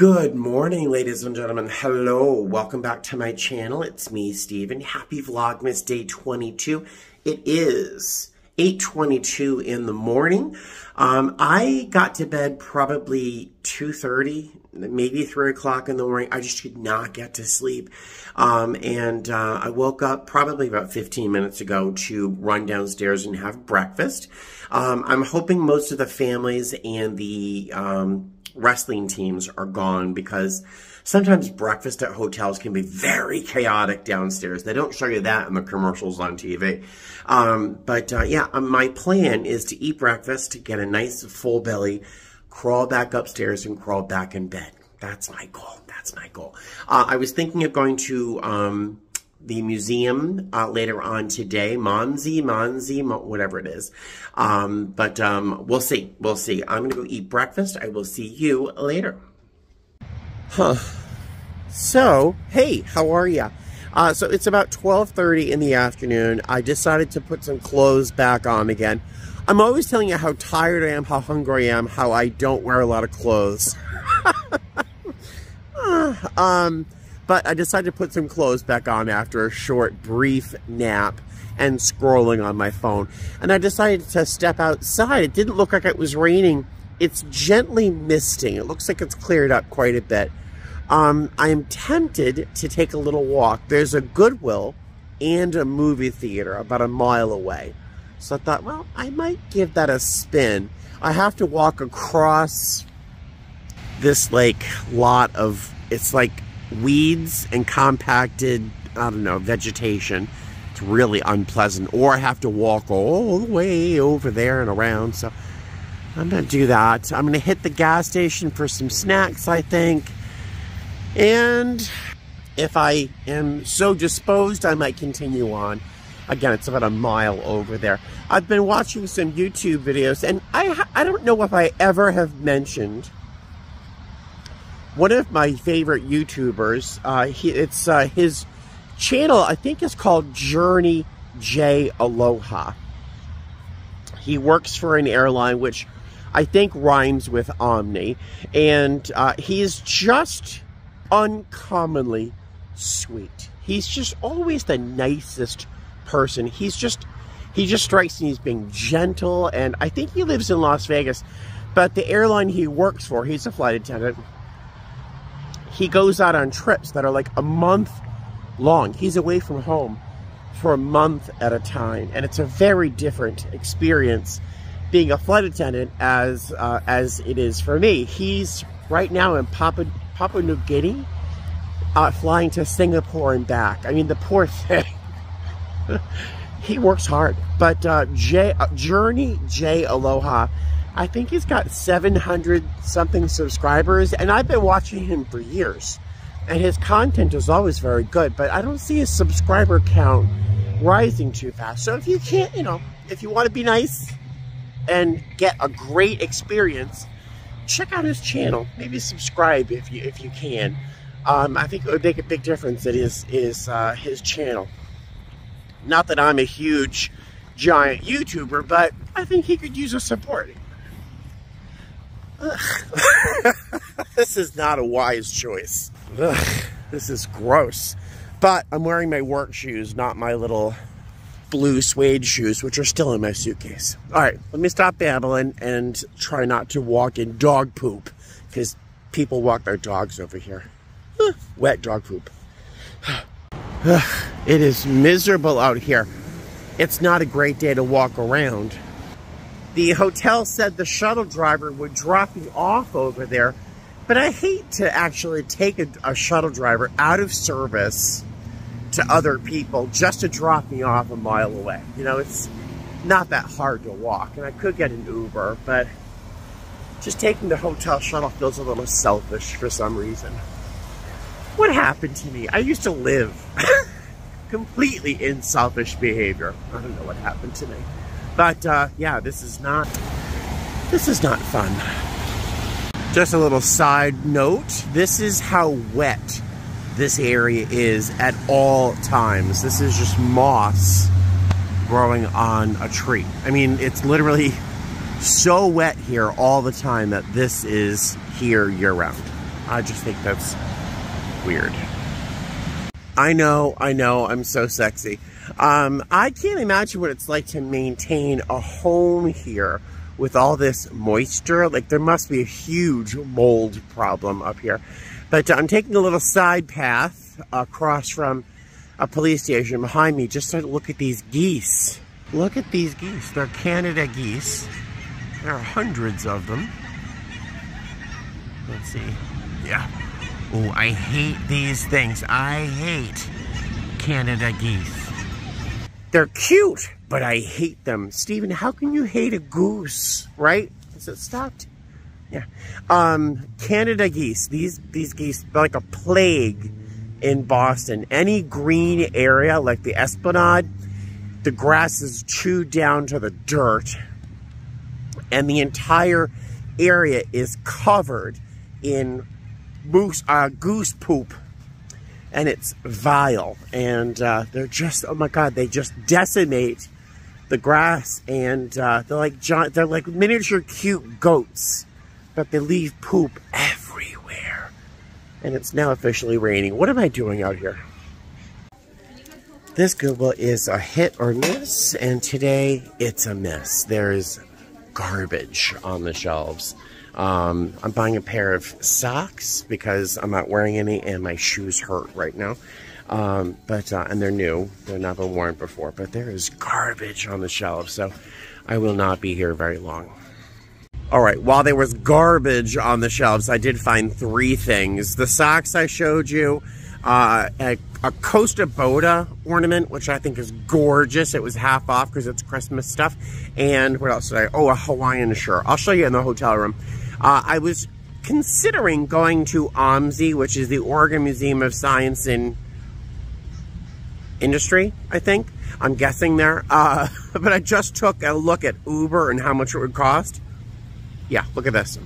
Good morning, ladies and gentlemen. Hello. Welcome back to my channel. It's me, Steven. Happy Vlogmas Day 22. It is 8.22 in the morning. Um, I got to bed probably 2.30, maybe 3 o'clock in the morning. I just could not get to sleep. Um, and uh, I woke up probably about 15 minutes ago to run downstairs and have breakfast. Um, I'm hoping most of the families and the um, wrestling teams are gone because sometimes breakfast at hotels can be very chaotic downstairs. They don't show you that in the commercials on TV. Um, but uh, yeah, um, my plan is to eat breakfast, to get a nice full belly, crawl back upstairs and crawl back in bed. That's my goal. That's my goal. Uh, I was thinking of going to um, the museum uh, later on today. Monzi, Monzi, whatever it is. Um, but um, we'll see. We'll see. I'm going to go eat breakfast. I will see you later. Huh. So, hey, how are ya? Uh, so it's about 12.30 in the afternoon. I decided to put some clothes back on again. I'm always telling you how tired I am, how hungry I am, how I don't wear a lot of clothes. um, but I decided to put some clothes back on after a short, brief nap and scrolling on my phone. And I decided to step outside. It didn't look like it was raining. It's gently misting. It looks like it's cleared up quite a bit. Um, I am tempted to take a little walk. There's a Goodwill and a movie theater about a mile away. So I thought, well, I might give that a spin. I have to walk across this like lot of, it's like weeds and compacted, I don't know, vegetation. It's really unpleasant. Or I have to walk all the way over there and around. So I'm going to do that. I'm going to hit the gas station for some snacks, I think. And if I am so disposed, I might continue on. Again, it's about a mile over there. I've been watching some YouTube videos, and I, I don't know if I ever have mentioned one of my favorite YouTubers. Uh, he, it's uh, his channel. I think is called Journey Jay Aloha. He works for an airline which I think rhymes with Omni, and uh, he is just uncommonly sweet. He's just always the nicest person. He's just he just strikes me as being gentle, and I think he lives in Las Vegas. But the airline he works for, he's a flight attendant he goes out on trips that are like a month long. He's away from home for a month at a time, and it's a very different experience being a flight attendant as uh, as it is for me. He's right now in Papua Papua New Guinea, uh, flying to Singapore and back. I mean, the poor thing. he works hard, but uh, Jay uh, Journey Jay Aloha I think he's got 700 something subscribers, and I've been watching him for years. And his content is always very good, but I don't see his subscriber count rising too fast. So if you can't, you know, if you want to be nice and get a great experience, check out his channel. Maybe subscribe if you if you can. Um, I think it would make a big difference in his, his, uh, his channel. Not that I'm a huge, giant YouTuber, but I think he could use a support. this is not a wise choice. Ugh, this is gross. But I'm wearing my work shoes, not my little blue suede shoes, which are still in my suitcase. All right, let me stop babbling and try not to walk in dog poop because people walk their dogs over here. Wet dog poop. it is miserable out here. It's not a great day to walk around. The hotel said the shuttle driver would drop me off over there, but I hate to actually take a, a shuttle driver out of service to other people just to drop me off a mile away. You know, it's not that hard to walk, and I could get an Uber, but just taking the hotel shuttle feels a little selfish for some reason. What happened to me? I used to live completely in selfish behavior. I don't know what happened to me. But uh, yeah, this is not, this is not fun. Just a little side note, this is how wet this area is at all times. This is just moss growing on a tree. I mean, it's literally so wet here all the time that this is here year round. I just think that's weird. I know, I know, I'm so sexy. Um, I can't imagine what it's like to maintain a home here with all this moisture. Like there must be a huge mold problem up here. But I'm taking a little side path across from a police station behind me just to look at these geese. Look at these geese. They're Canada geese. There are hundreds of them. Let's see. Yeah. Oh, I hate these things. I hate Canada geese. They're cute, but I hate them. Steven, how can you hate a goose, right? Is it stopped? Yeah. Um, Canada geese. These, these geese, like a plague in Boston. Any green area, like the Esplanade, the grass is chewed down to the dirt. And the entire area is covered in moose, uh, goose poop and it's vile. And uh, they're just, oh my God, they just decimate the grass. And uh, they're like they're like miniature cute goats, but they leave poop everywhere. And it's now officially raining. What am I doing out here? This Goodwill is a hit or miss, and today it's a miss. There's garbage on the shelves. Um, I'm buying a pair of socks because I'm not wearing any and my shoes hurt right now. Um, but uh, and they're new; they've not been worn before. But there is garbage on the shelves, so I will not be here very long. All right, while there was garbage on the shelves, I did find three things: the socks I showed you, uh, a, a Kosta Boda ornament, which I think is gorgeous. It was half off because it's Christmas stuff. And what else did I? Oh, a Hawaiian shirt. I'll show you in the hotel room. Uh, I was considering going to OMSI, which is the Oregon Museum of Science and Industry, I think. I'm guessing there. Uh, but I just took a look at Uber and how much it would cost. Yeah, look at this.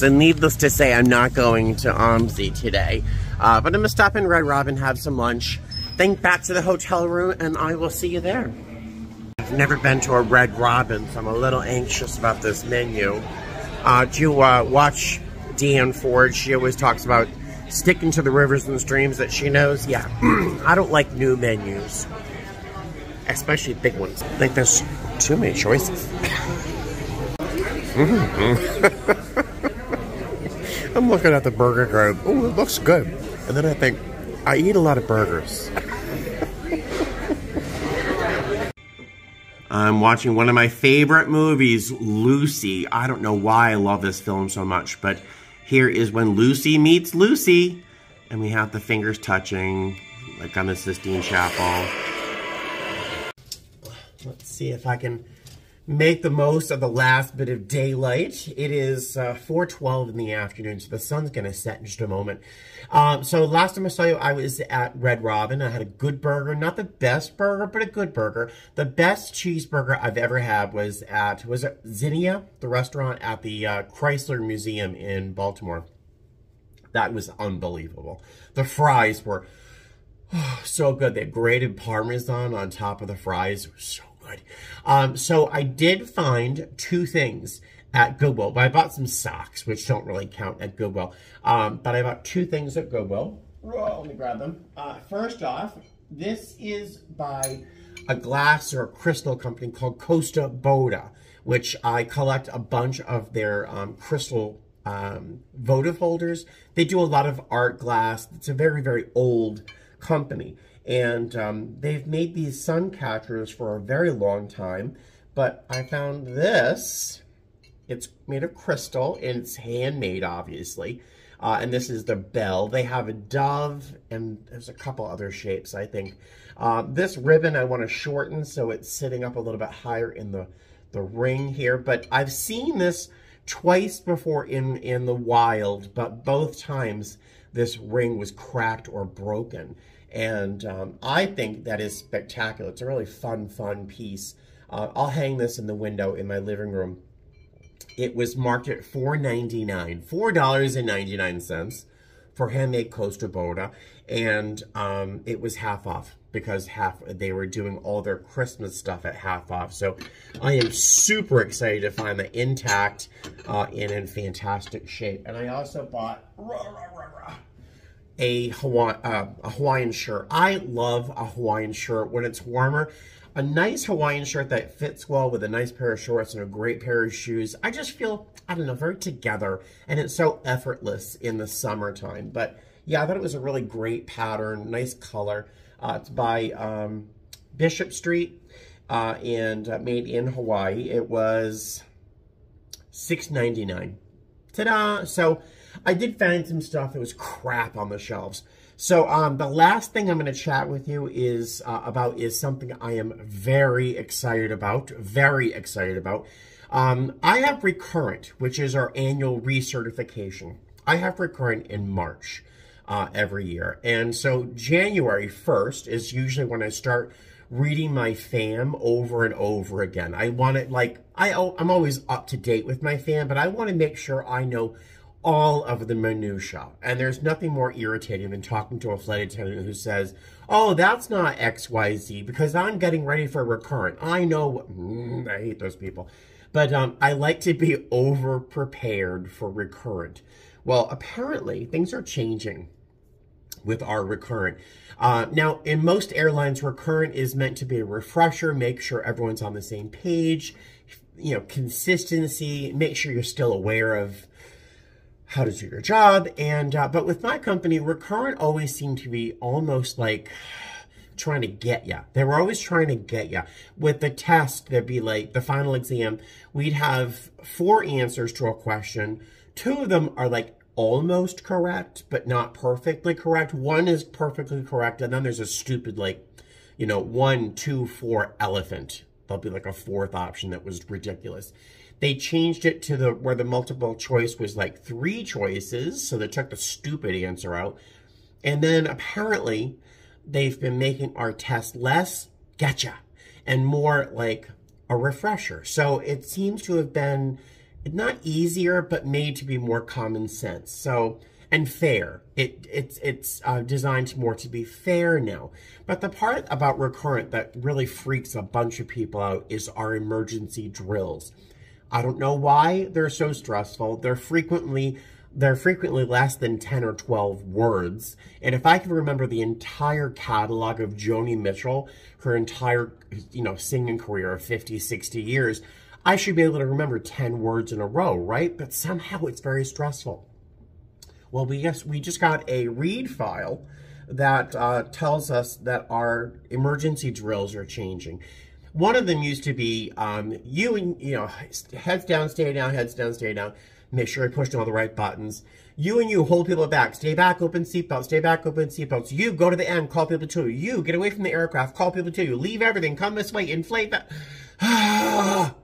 So needless to say, I'm not going to OMSI today. Uh, but I'm going to stop in Red Robin, have some lunch, think back to the hotel room, and I will see you there. I've never been to a Red Robin, so I'm a little anxious about this menu. Uh, do you uh, watch Deanne Ford? She always talks about sticking to the rivers and streams that she knows. Yeah, I don't like new menus, especially big ones. I think there's too many choices. I'm looking at the burger going, oh, it looks good. And then I think, I eat a lot of burgers. I'm watching one of my favorite movies, Lucy. I don't know why I love this film so much, but here is when Lucy meets Lucy. And we have the fingers touching, like on the Sistine Chapel. Let's see if I can make the most of the last bit of daylight. It is uh, 4.12 in the afternoon, so the sun's going to set in just a moment. Um, so last time I saw you, I was at Red Robin. I had a good burger. Not the best burger, but a good burger. The best cheeseburger I've ever had was at, was it Zinnia, the restaurant at the uh, Chrysler Museum in Baltimore. That was unbelievable. The fries were oh, so good. They grated Parmesan on top of the fries. So good. Um, so I did find two things at Goodwill, but I bought some socks, which don't really count at Goodwill. Um, but I bought two things at Goodwill. Whoa, let me grab them. Uh, first off, this is by a glass or a crystal company called Kosta Boda, which I collect a bunch of their um, crystal um, votive holders. They do a lot of art glass. It's a very, very old company. And um, they've made these sun catchers for a very long time. But I found this. It's made of crystal and it's handmade, obviously. Uh, and this is the bell. They have a dove and there's a couple other shapes, I think. Uh, this ribbon I want to shorten so it's sitting up a little bit higher in the, the ring here. But I've seen this twice before in, in the wild, but both times this ring was cracked or broken. And um, I think that is spectacular. It's a really fun, fun piece. Uh, I'll hang this in the window in my living room. It was marked at $4.99, $4.99 for handmade Kosta Boda, and um, it was half off. because half they were doing all their Christmas stuff at half off. So I am super excited to find them intact uh, and in fantastic shape. And I also bought a, Hawaii, uh, a Hawaiian shirt. I love a Hawaiian shirt when it's warmer. A nice Hawaiian shirt that fits well with a nice pair of shorts and a great pair of shoes. I just feel, I don't know, very together. And it's so effortless in the summertime. But yeah, I thought it was a really great pattern, nice color. Uh, it's by um, Bishop Street uh, and uh, made in Hawaii. It was $6.99. Ta-da! So I did find some stuff that was crap on the shelves. So um, the last thing I'm going to chat with you is uh, about is something I am very excited about, very excited about. Um, I have Recurrent, which is our annual recertification. I have Recurrent in March uh, every year. And so January 1st is usually when I start reading my FAM over and over again. I want it like, I, I'm always up to date with my FAM, but I want to make sure I know all of the minutia. And there's nothing more irritating than talking to a flight attendant who says, oh, that's not XYZ because I'm getting ready for recurrent. I know, mm, I hate those people. But um, I like to be over prepared for recurrent. Well, apparently things are changing with our recurrent. Uh, now, in most airlines, recurrent is meant to be a refresher, make sure everyone's on the same page, you know, consistency, make sure you're still aware of how to do your job. And, uh, but with my company, recurrent always seemed to be almost like trying to get you. They were always trying to get you. With the test, there'd be like the final exam, we'd have four answers to a question. Two of them are like almost correct, but not perfectly correct. One is perfectly correct, and then there's a stupid, like, you know, one, two, four elephant. There'll be like a fourth option that was ridiculous. They changed it to the where the multiple choice was like three choices, so they took the stupid answer out. And then apparently they've been making our test less getcha and more like a refresher. So it seems to have been not easier, but made to be more common sense. So, and fair. It, it's it's uh, designed more to be fair now. But the part about recurrent that really freaks a bunch of people out is our emergency drills. I don't know why they're so stressful. They're frequently they're frequently less than 10 or 12 words. And if I can remember the entire catalog of Joni Mitchell, her entire, you know, singing career of 50, 60 years, I should be able to remember 10 words in a row, right? But somehow it's very stressful. Well, we just, we just got a read file that uh, tells us that our emergency drills are changing. One of them used to be um, you and, you know, heads down, stay down, heads down, stay down. Make sure I pushed all the right buttons. You and you hold people back. Stay back, open seatbelts. Stay back, open seatbelts. You go to the end, call people to you. You get away from the aircraft, call people to you. Leave everything, come this way, inflate that.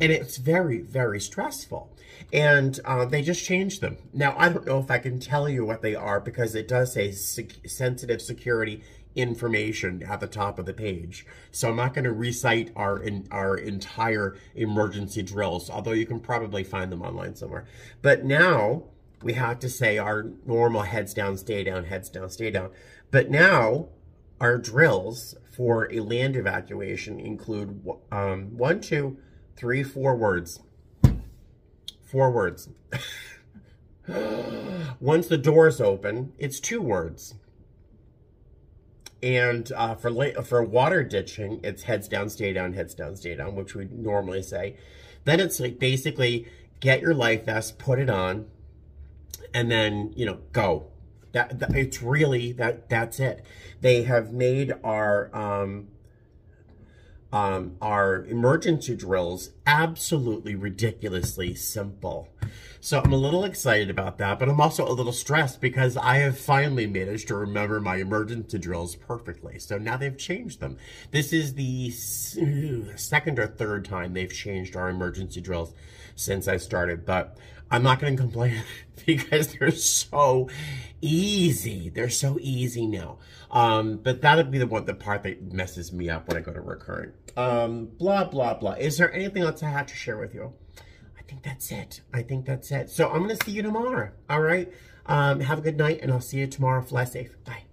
and it's very, very stressful. And uh, they just changed them. Now, I don't know if I can tell you what they are because it does say sec sensitive security information at the top of the page. So I'm not going to recite our in, our entire emergency drills, although you can probably find them online somewhere. But now we have to say our normal heads down, stay down, heads down, stay down. But now our drills for a land evacuation include um, one, two, Three, four words. Four words. Once the doors open, it's two words. And uh, for for water ditching, it's heads down, stay down, heads down, stay down, which we normally say. Then it's like basically get your life vest, put it on, and then you know go. That, that it's really that that's it. They have made our um, um, our emergency drills absolutely ridiculously simple. So I'm a little excited about that, but I'm also a little stressed because I have finally managed to remember my emergency drills perfectly. So now they've changed them. This is the second or third time they've changed our emergency drills since I started, but I'm not going to complain because they're so easy. They're so easy now. Um, but that'll be the one, the part that messes me up when I go to recurrent. Um, blah, blah, blah. Is there anything else I have to share with you? I think that's it. I think that's it. So I'm going to see you tomorrow. All right. Um, have a good night and I'll see you tomorrow. Fly safe. Bye.